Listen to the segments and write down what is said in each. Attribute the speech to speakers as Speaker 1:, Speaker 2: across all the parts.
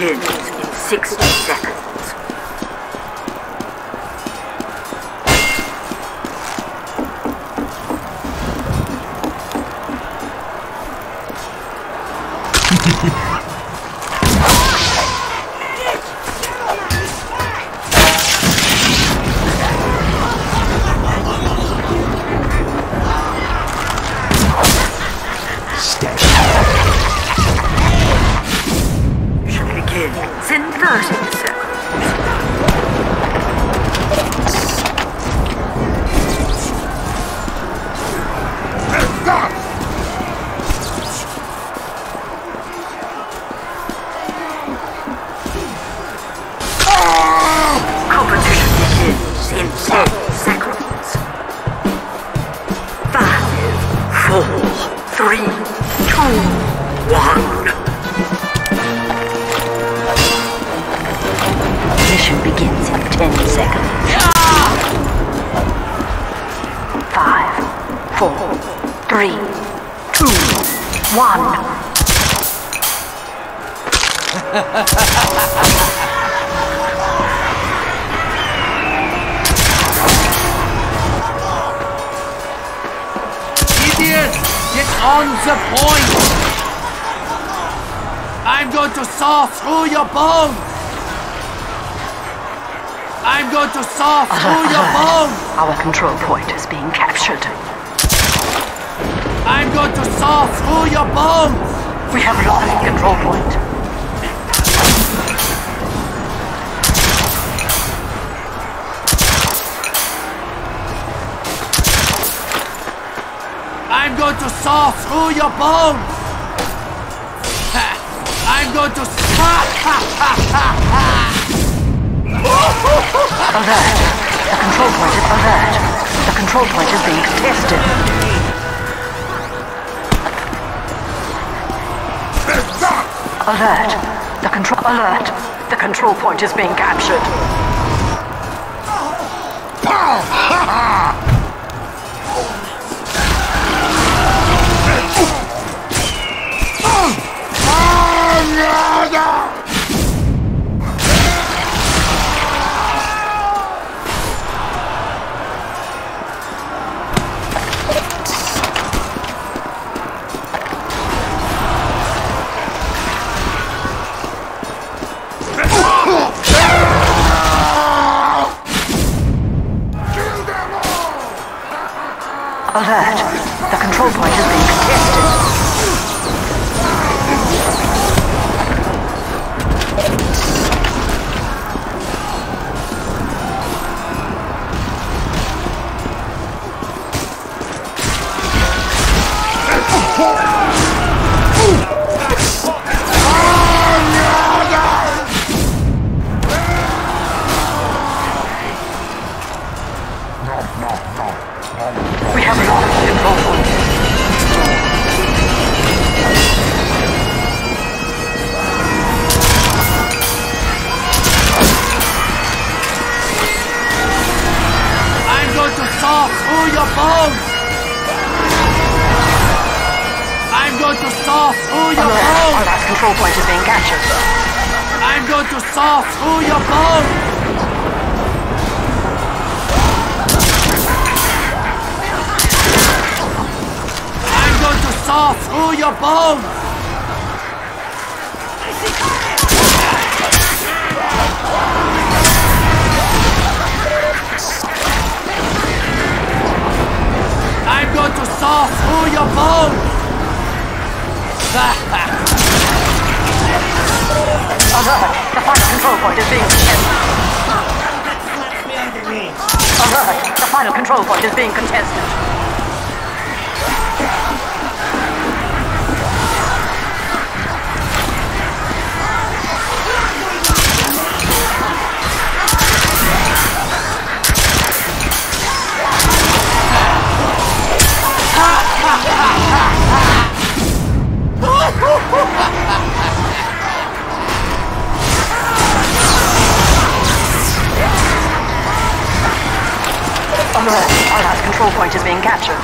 Speaker 1: In 60 seconds.
Speaker 2: Going to saw through your bones!
Speaker 1: We have lost control point.
Speaker 2: I'm going to saw through your bones! I'm going to ha ha ha ha ha!
Speaker 1: Alert! The control point is alert. The control point is being contested. Alert! The control alert! The control point is being captured. Control point is being contested. Alert. The final control point is being contested. Alert. Our last control point is being captured.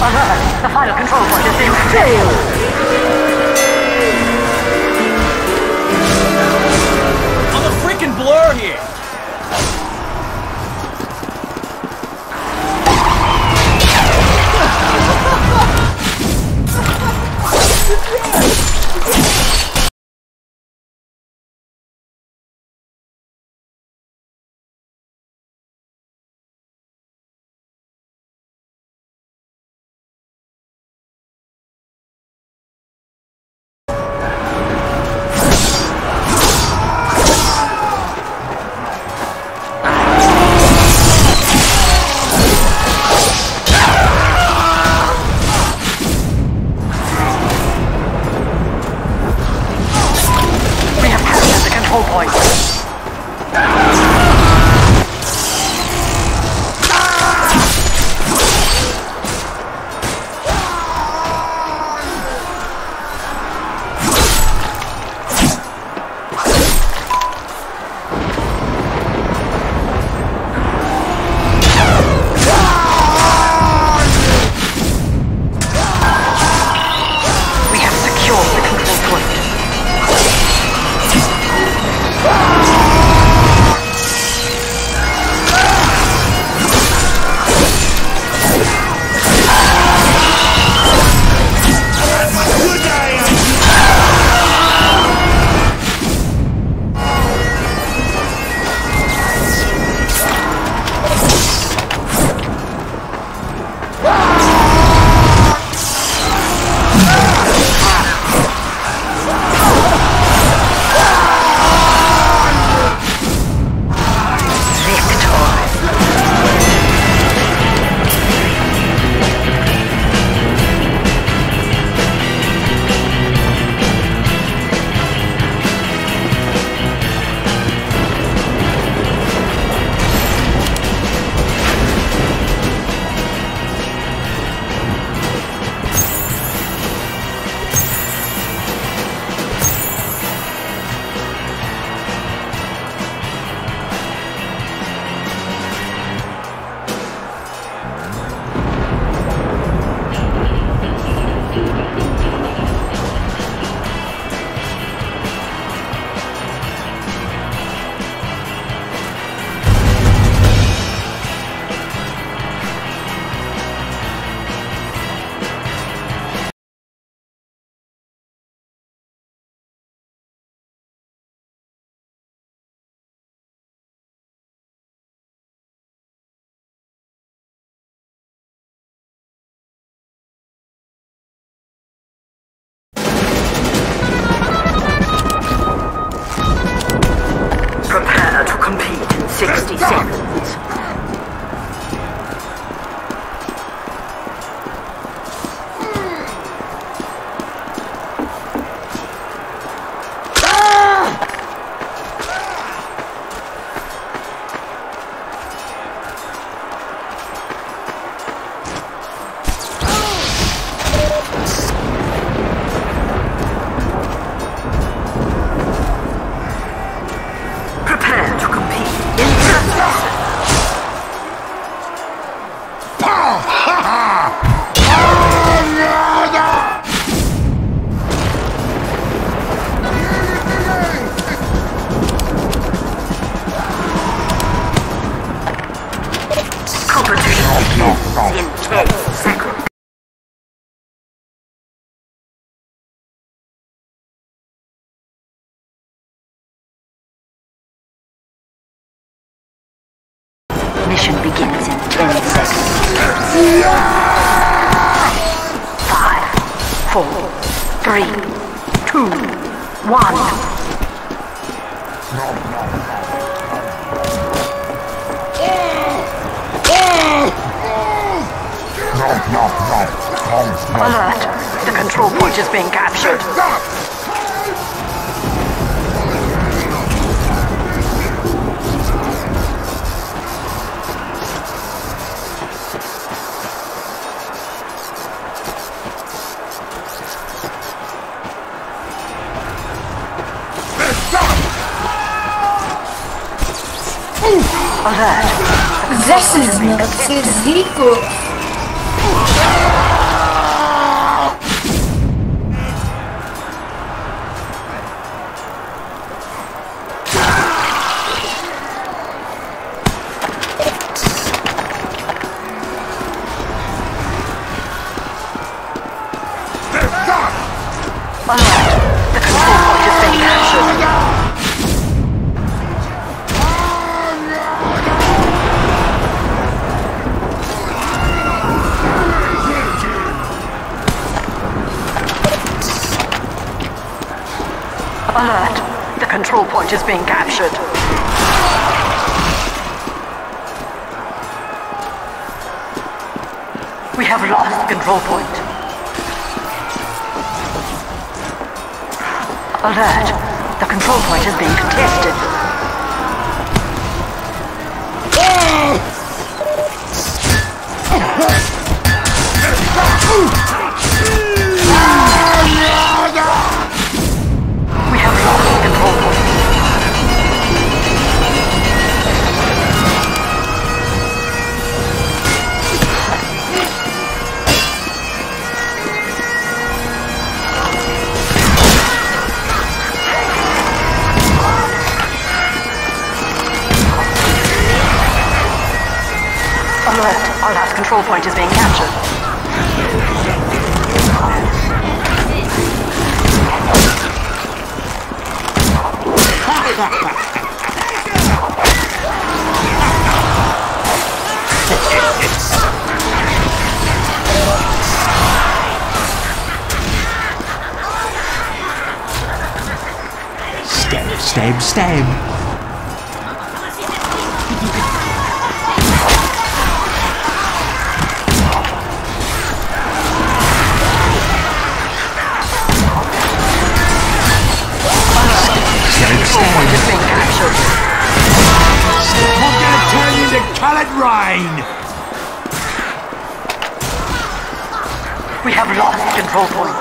Speaker 1: Alert. The final control point is being contested. Got! Mission begins in 10 seconds. Five, four, three, two, one. Alert! The control point is being captured. Alert!
Speaker 3: Zeszyzno, Cyziku.
Speaker 1: Alert! Alert! The control point is being captured. We have lost control point. Alert! The control point is being contested. We Our last control point is being captured.
Speaker 4: Stab, stab, stab.
Speaker 1: Control point.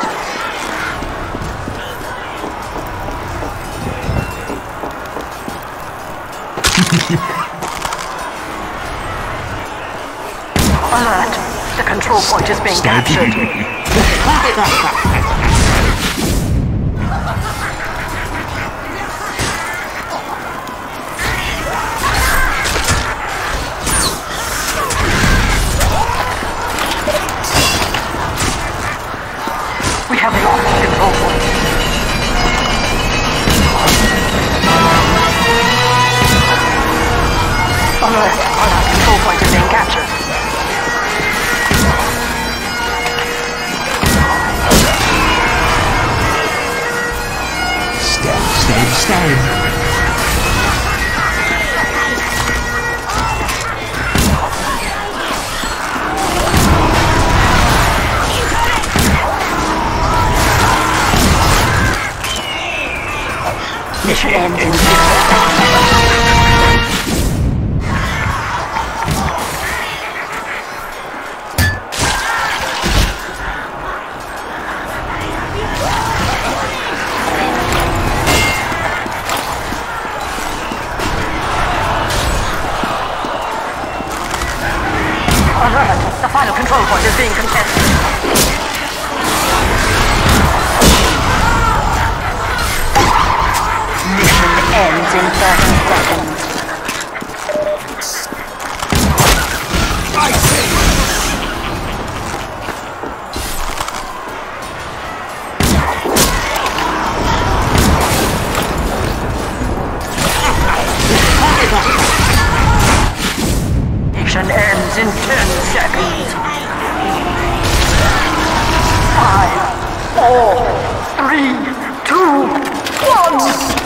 Speaker 1: Alert! The control point is being captured.
Speaker 4: stab,
Speaker 1: Oh.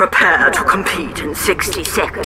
Speaker 1: Prepare to compete in 60 seconds.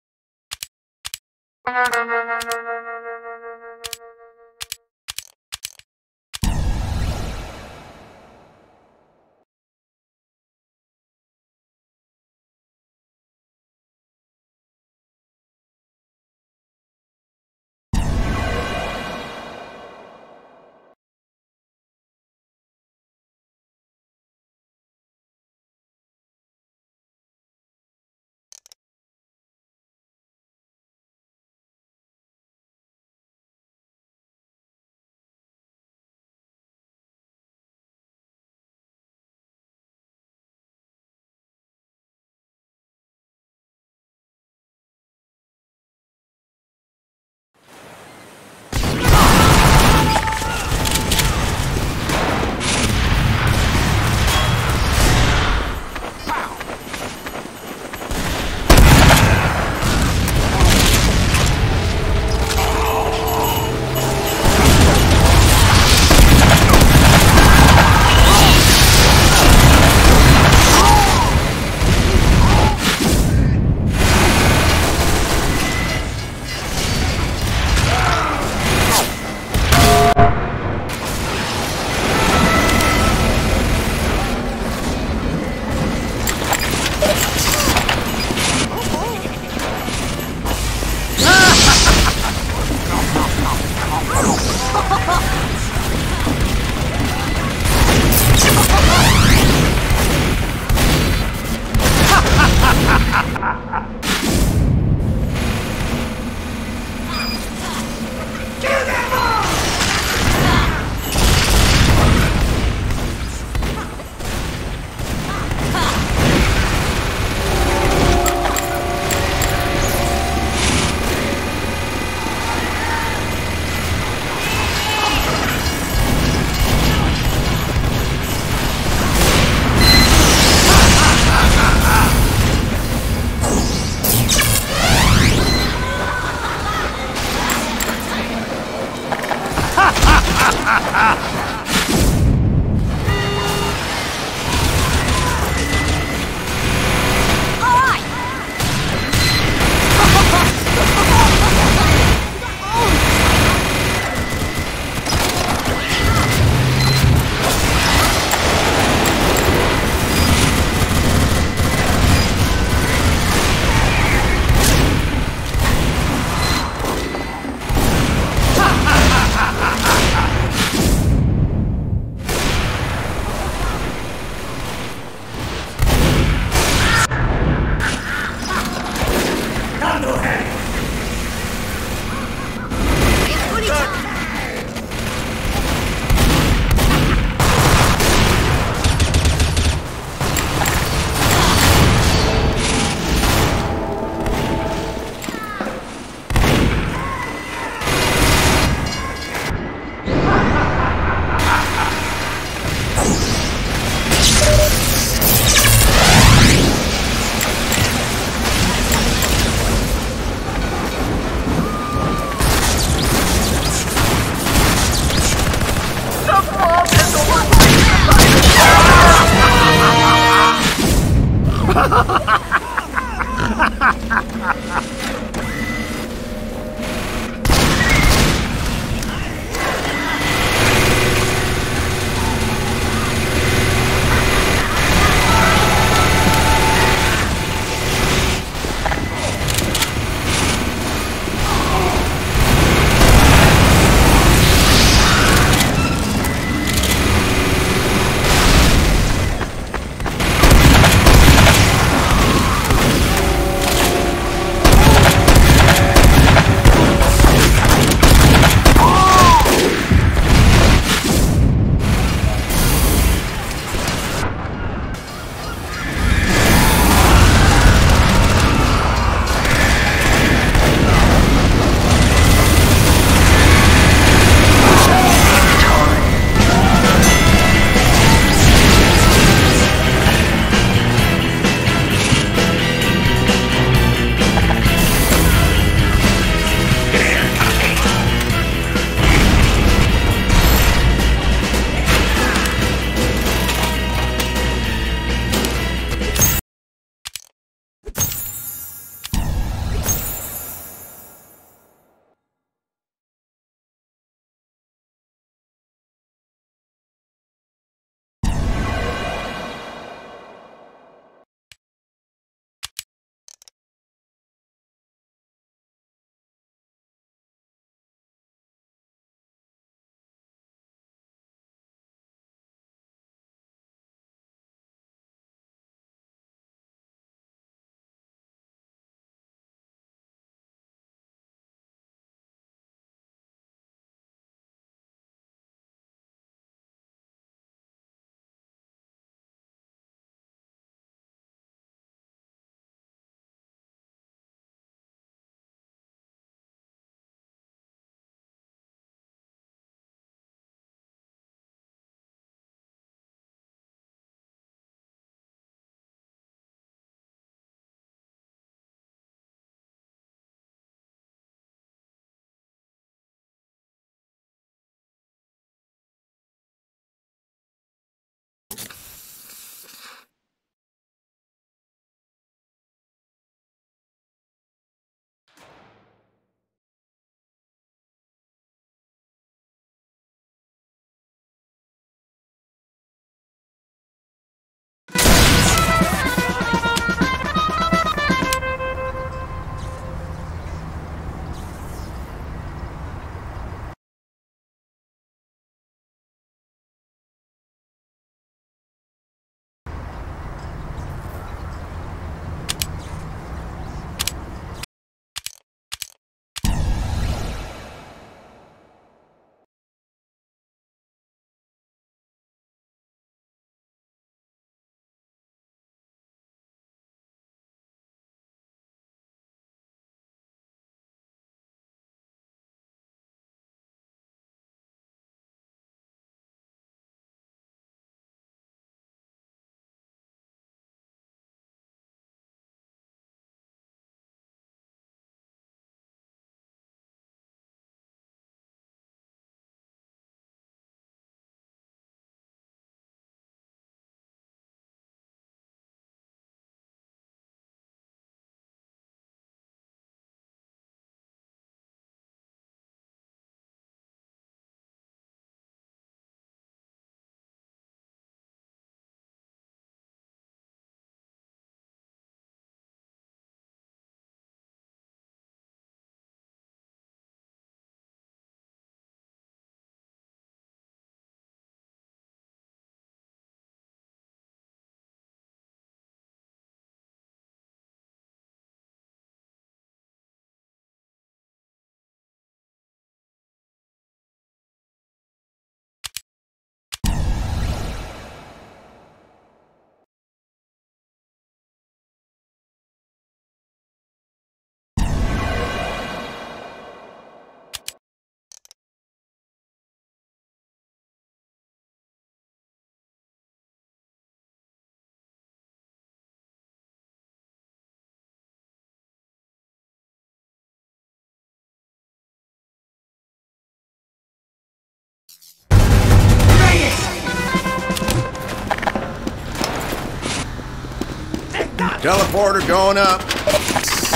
Speaker 5: Teleporter going up.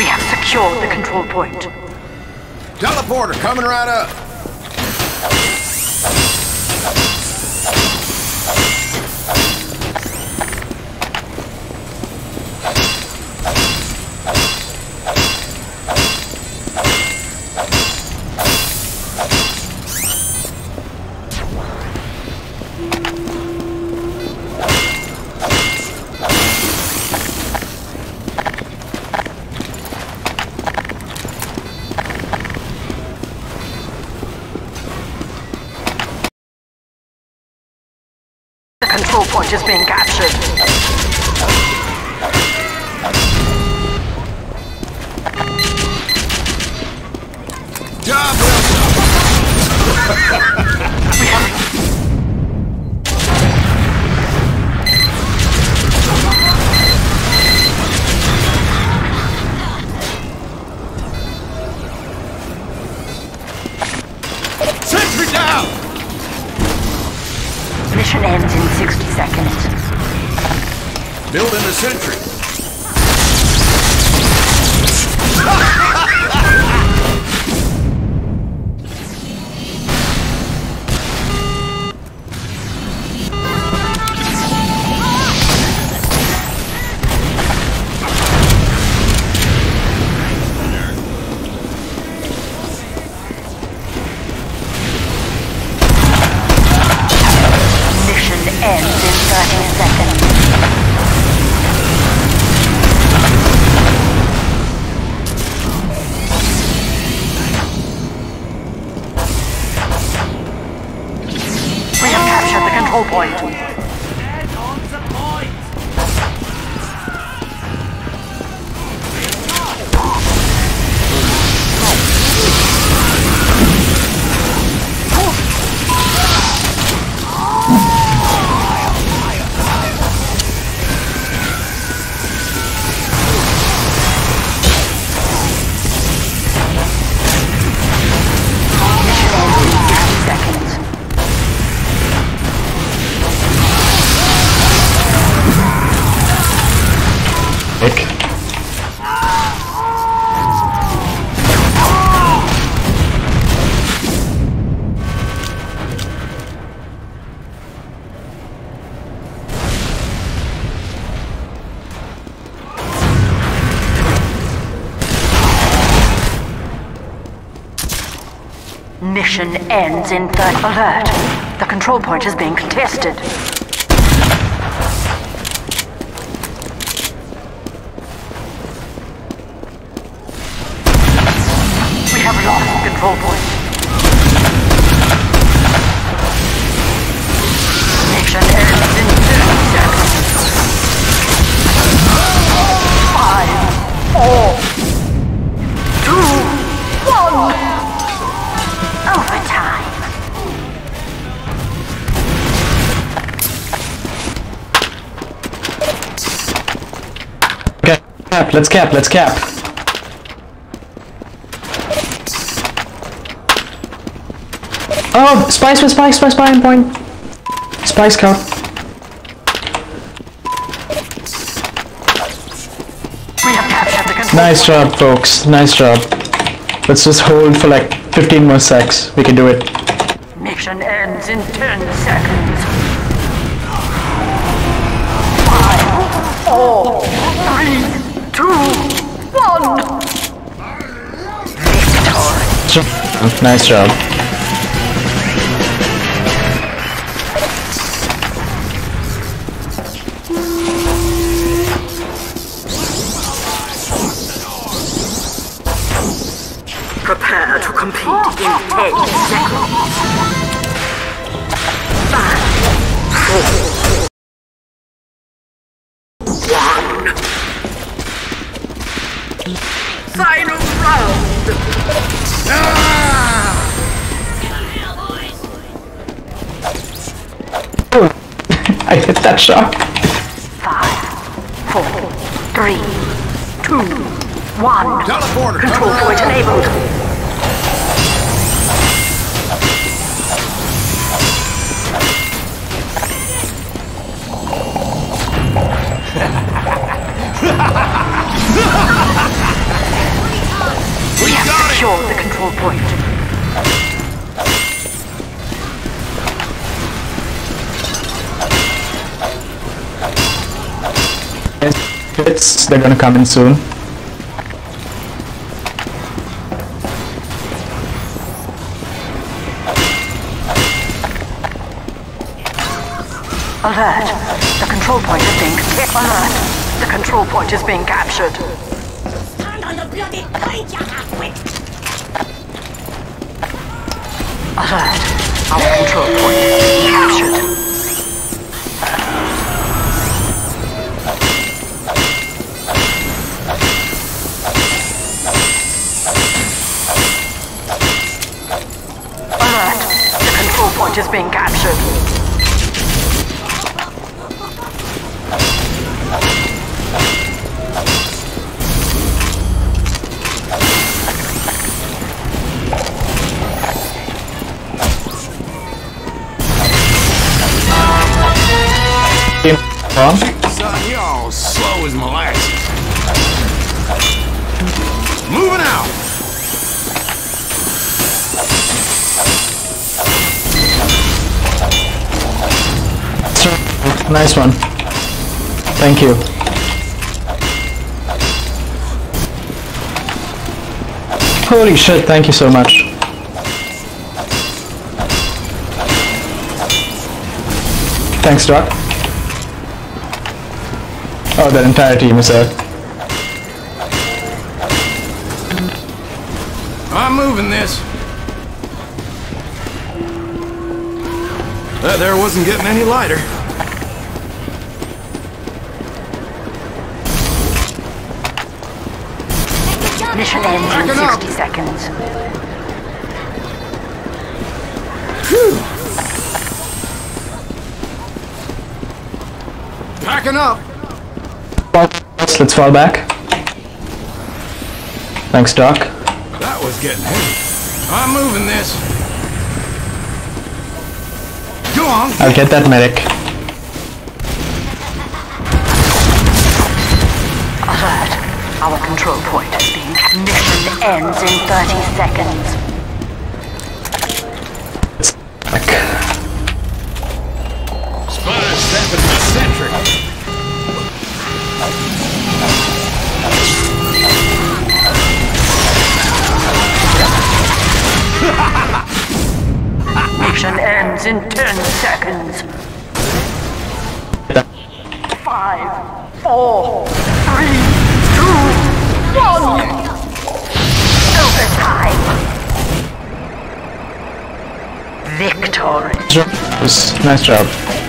Speaker 1: We have secured the control point.
Speaker 5: Teleporter coming right up.
Speaker 1: Mission ends in 30. Alert! The control point is being contested.
Speaker 6: Cap, let's cap, let's cap. Oh, spice spy, spice, spice, spy point.
Speaker 1: The control
Speaker 6: Nice job, folks. Nice job. Let's just hold for like 15 more secs. We can do it.
Speaker 1: Mission ends in 10 seconds. Five, four, three, one.
Speaker 6: Nice job.
Speaker 1: Prepare to compete in 10 seconds. Five, four, one. Final.
Speaker 6: I hit that shot.
Speaker 1: Five, four, three, two, one.
Speaker 5: Teleporter
Speaker 1: Control
Speaker 5: coming
Speaker 1: point
Speaker 5: right up.
Speaker 1: enabled.
Speaker 5: We got it!
Speaker 1: Secure the control point.
Speaker 6: It's, they're gonna come in soon.
Speaker 1: Alert. The control point is being alert. The control point is being captured. Alert. Our control point is captured. Alert. The control point is being captured.
Speaker 6: Wrong?
Speaker 5: Son, you're all slow as molasses. Moving out!
Speaker 6: Nice one. Thank you. Holy shit, thank you so much. Thanks, Doc. Oh, that entire team is there.
Speaker 5: I'm moving this. That there wasn't getting any lighter.
Speaker 1: Mission ends in
Speaker 5: Backing up.
Speaker 1: 60 seconds.
Speaker 5: Packing up.
Speaker 6: Let's, let's fall back. Thanks, Doc.
Speaker 5: That was getting heavy. I'm moving this. Go on.
Speaker 6: I'll get that medic.
Speaker 1: Alert. Our control point is being... Mission ends in 30 seconds. Ends in 10 seconds. Five, four, three, two, one. Overtime. Victory.
Speaker 6: Nice job.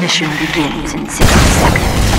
Speaker 1: Mission begins in 60 seconds.